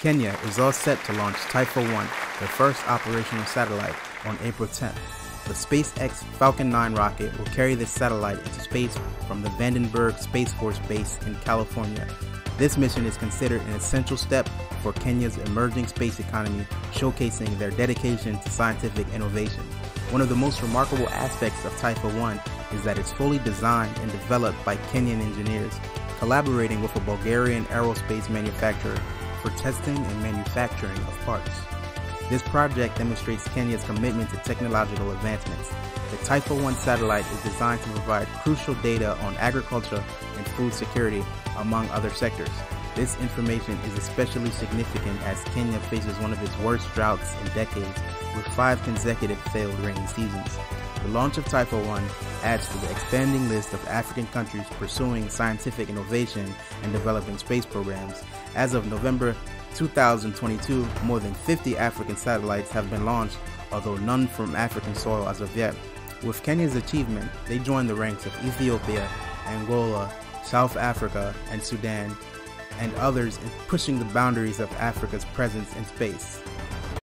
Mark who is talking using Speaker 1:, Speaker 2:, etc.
Speaker 1: Kenya is all set to launch Taifa 1, their first operational satellite, on April 10th. The SpaceX Falcon 9 rocket will carry this satellite into space from the Vandenberg Space Force Base in California. This mission is considered an essential step for Kenya's emerging space economy, showcasing their dedication to scientific innovation. One of the most remarkable aspects of Taifa 1 is that it's fully designed and developed by Kenyan engineers, collaborating with a Bulgarian aerospace manufacturer for testing and manufacturing of parts. This project demonstrates Kenya's commitment to technological advancements. The Taifa 1 satellite is designed to provide crucial data on agriculture and food security, among other sectors. This information is especially significant as Kenya faces one of its worst droughts in decades, with five consecutive failed rainy seasons. The launch of Taifa 1 adds to the expanding list of African countries pursuing scientific innovation and developing space programs. As of November 2022, more than 50 African satellites have been launched, although none from African soil as of yet. With Kenya's achievement, they join the ranks of Ethiopia, Angola, South Africa, and Sudan, and others in pushing the boundaries of Africa's presence in space.